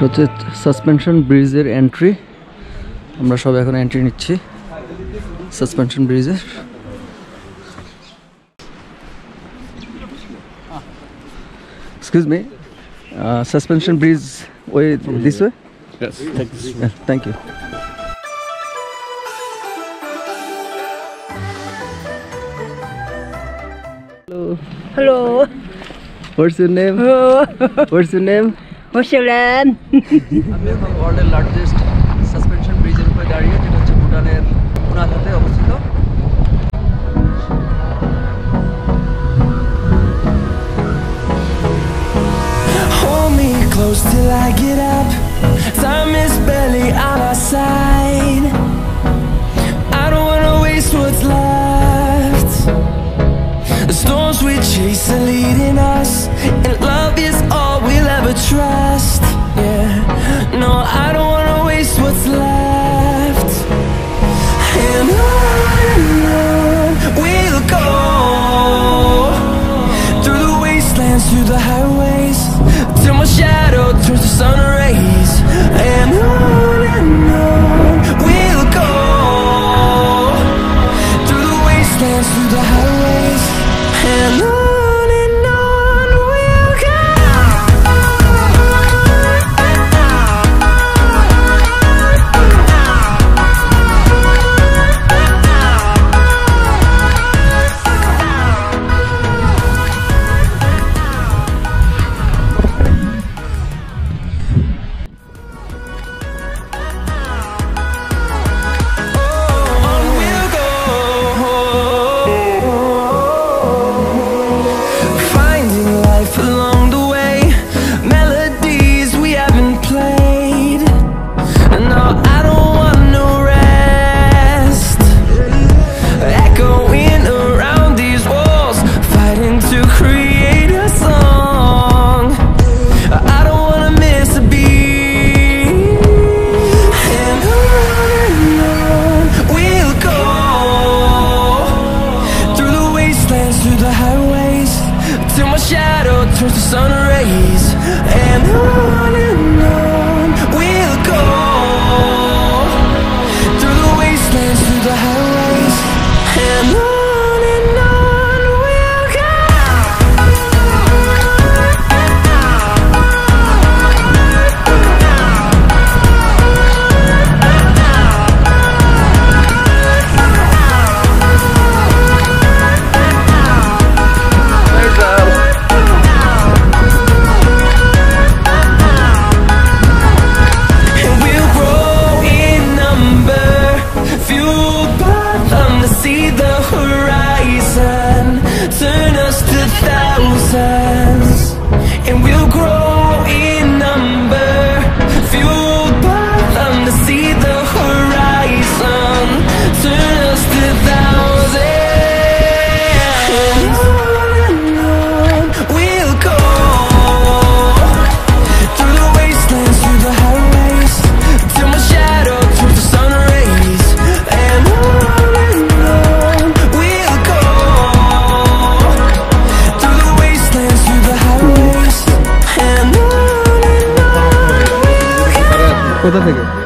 এটা হচ্ছে সাসপেনশন ব্রিজের এন্ট্রি আমরা সব এখন এন্ট্রি নিচ্ছি সাসপেনশন ব্রিজের excuse me suspension bridge way this way thank you hello hello what's your name what's your name হোসেলেন আমি এখন ওয়ার্ল্ডের লার্জেস্ট সাসপেনশন ব্রিজের উপরে দাঁড়িয়ে যেটা হচ্ছে ভুটানের অবস্থিত। Close till I get up. Time is barely on our side. I don't wanna waste what's left. The storms we chase are leading us And love is all trust. sun deserve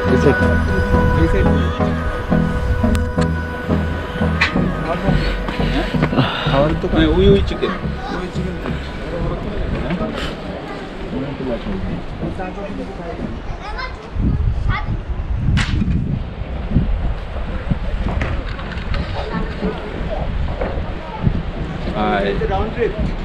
Reset. Reset. খাওয়ার তো মানে ওই ওই chicken ওই chicken Hi. It's a round trip.